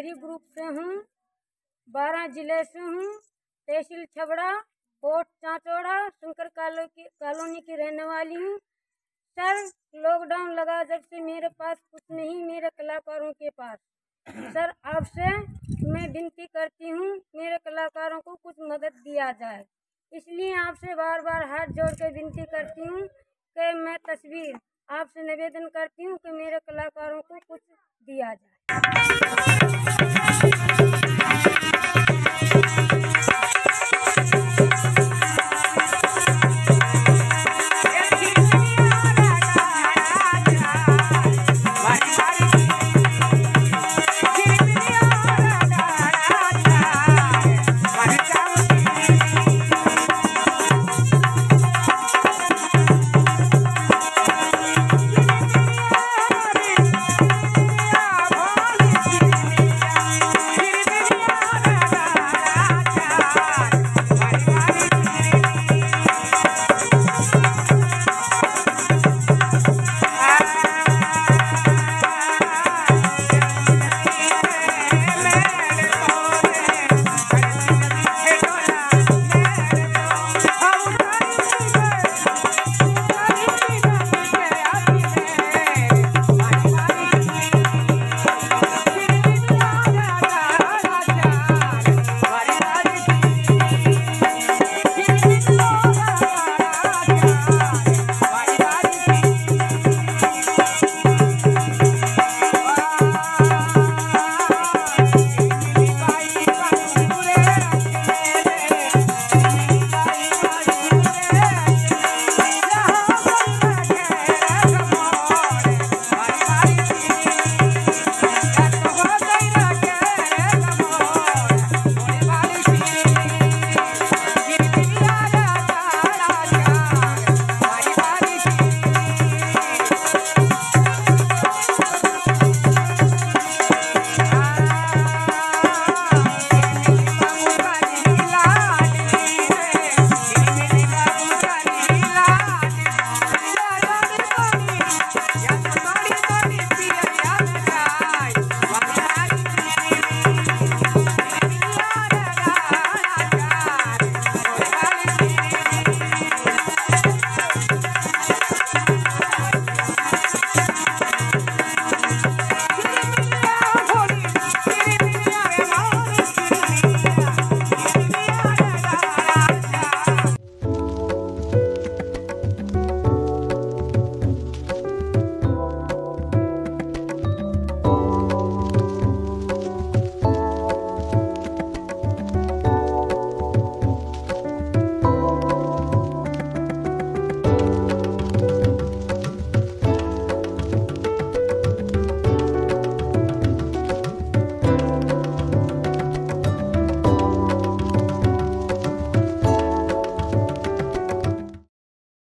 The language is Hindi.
मेरी ग्रुप से हूँ, बारह ज़िले से हूँ, तहसील छबड़ा कोट चाचौड़ा, शंकर कॉलोनी की रहने वाली हूँ। सर लॉकडाउन लगा जब से मेरे पास कुछ नहीं, मेरे कलाकारों के पास। सर, आपसे मैं विनती करती हूँ, मेरे कलाकारों को कुछ मदद दिया जाए। इसलिए आपसे बार बार हाथ जोड़ कर विनती करती हूँ कि मैं तस्वीर आपसे निवेदन करती हूँ कि मेरे कलाकारों को कुछ दिया जाए।